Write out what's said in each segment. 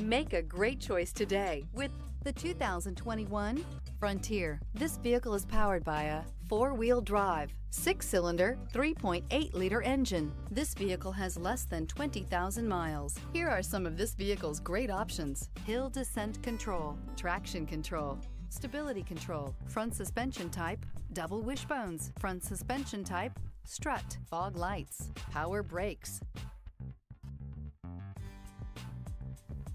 Make a great choice today with the 2021 Frontier. This vehicle is powered by a four-wheel drive, six-cylinder, 3.8-liter engine. This vehicle has less than 20,000 miles. Here are some of this vehicle's great options. Hill descent control, traction control, stability control, front suspension type, double wishbones, front suspension type, strut, fog lights, power brakes,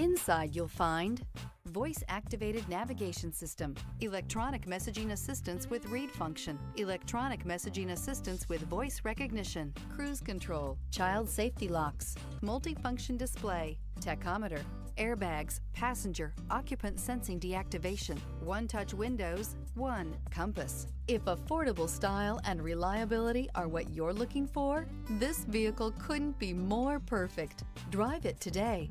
Inside you'll find voice-activated navigation system, electronic messaging assistance with read function, electronic messaging assistance with voice recognition, cruise control, child safety locks, multifunction display, tachometer, airbags, passenger, occupant sensing deactivation, one-touch windows, one compass. If affordable style and reliability are what you're looking for, this vehicle couldn't be more perfect. Drive it today.